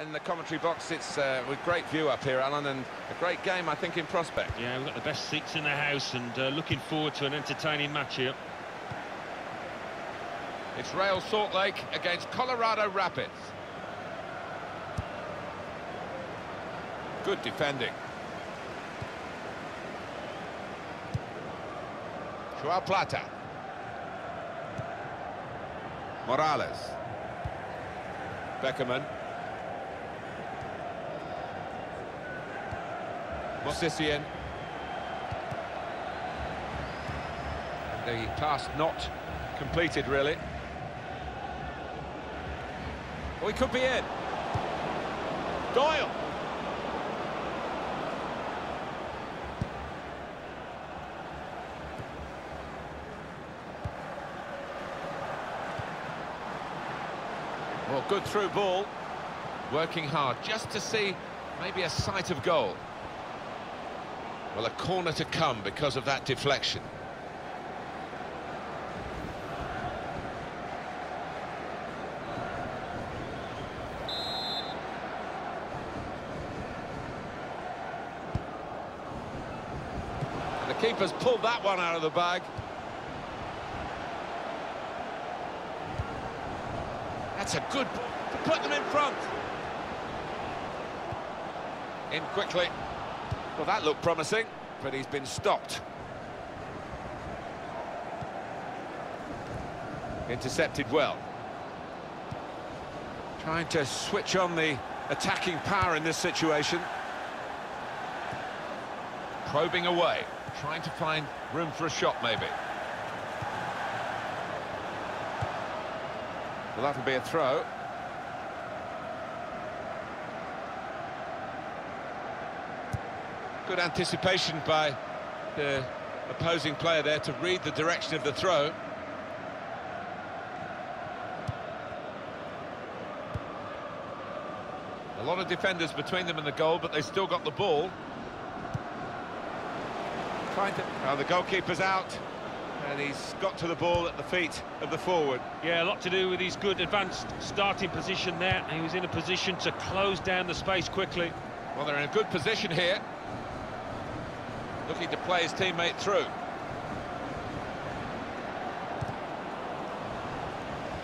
In the commentary box, it's uh, with great view up here, Alan, and a great game, I think, in prospect. Yeah, we've got the best seats in the house and uh, looking forward to an entertaining match here. It's Real Salt Lake against Colorado Rapids. Good defending. Joao Plata. Morales. Beckerman. Movsisyan. The pass not completed, really. Oh, he could be in. Doyle. Well, good through ball. Working hard just to see maybe a sight of goal. Well, a corner to come because of that deflection. And the keeper's pulled that one out of the bag. That's a good to put them in front. In quickly. Well, that looked promising, but he's been stopped. Intercepted well. Trying to switch on the attacking power in this situation. Probing away, trying to find room for a shot, maybe. Well, that'll be a throw. Good anticipation by the opposing player there to read the direction of the throw. A lot of defenders between them and the goal, but they still got the ball. Trying to... Oh, the goalkeeper's out. And he's got to the ball at the feet of the forward. Yeah, a lot to do with his good advanced starting position there. He was in a position to close down the space quickly. Well, they're in a good position here. Looking to play his teammate through.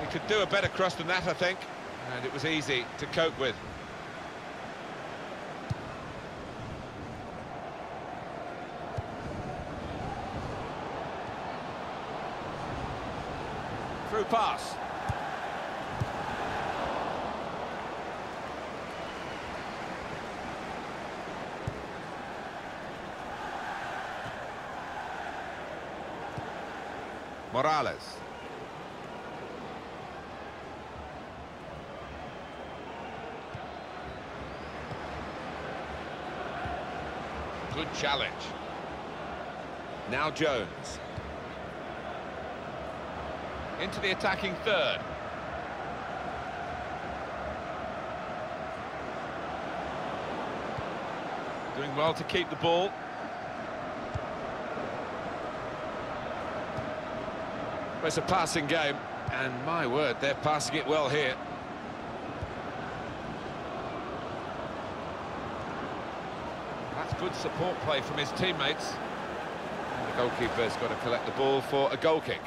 He could do a better cross than that, I think. And it was easy to cope with. Through pass. Morales. Good challenge. Now Jones. Into the attacking third. Doing well to keep the ball. It's a passing game, and my word, they're passing it well here. That's good support play from his teammates. And the goalkeeper's got to collect the ball for a goal kick.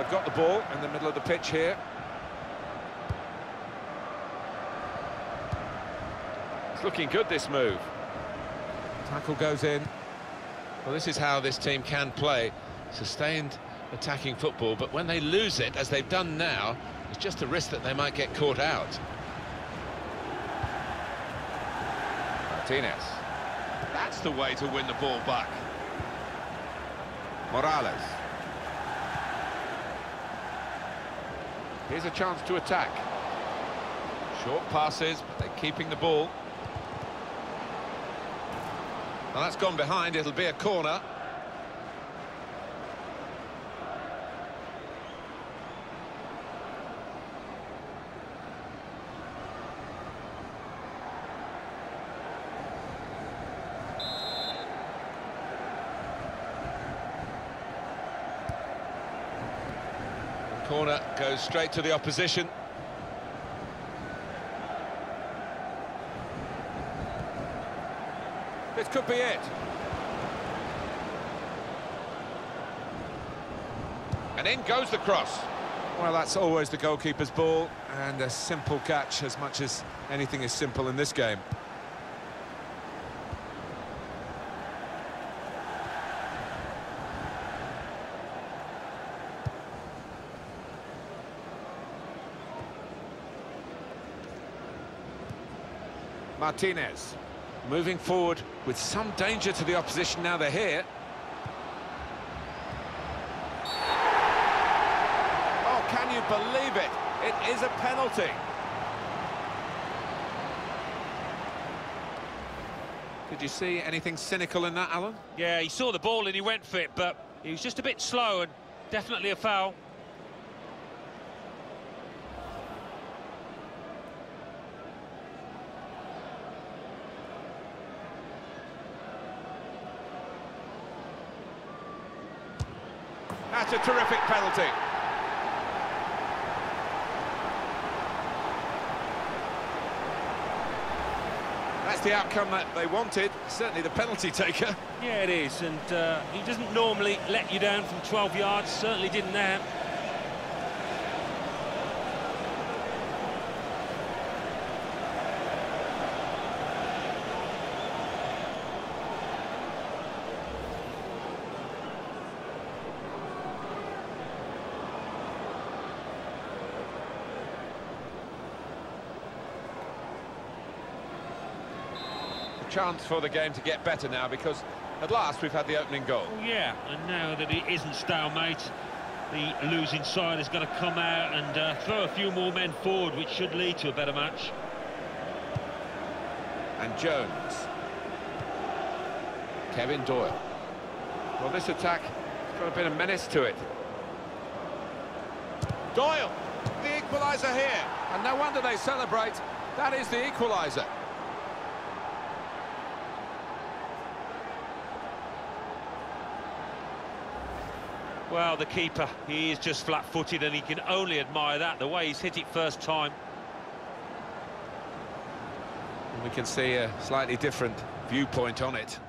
They've got the ball in the middle of the pitch here. It's looking good, this move. Tackle goes in. Well, this is how this team can play. Sustained attacking football, but when they lose it, as they've done now, it's just a risk that they might get caught out. Martinez. That's the way to win the ball back. Morales. Here's a chance to attack. Short passes, but they're keeping the ball. Well, that's gone behind, it'll be a corner. Corner goes straight to the opposition. This could be it. And in goes the cross. Well, that's always the goalkeeper's ball, and a simple catch as much as anything is simple in this game. Martinez moving forward with some danger to the opposition now they're here. Oh, can you believe it? It is a penalty. Did you see anything cynical in that, Alan? Yeah, he saw the ball and he went for it, but he was just a bit slow and definitely a foul. That's a terrific penalty. That's the outcome that they wanted, certainly the penalty taker. Yeah, it is, and uh, he doesn't normally let you down from 12 yards, certainly didn't there. Chance for the game to get better now because at last we've had the opening goal. Yeah, and now that it isn't stalemate, the losing side is going to come out and uh, throw a few more men forward, which should lead to a better match. And Jones. Kevin Doyle. Well, this attack has got a bit of menace to it. Doyle, the equaliser here. And no wonder they celebrate. That is the equaliser. Well, the keeper, he is just flat-footed and he can only admire that, the way he's hit it first time. We can see a slightly different viewpoint on it.